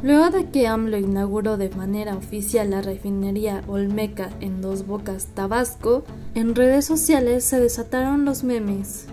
Luego de que AMLO inauguró de manera oficial la refinería Olmeca en Dos Bocas, Tabasco, en redes sociales se desataron los memes.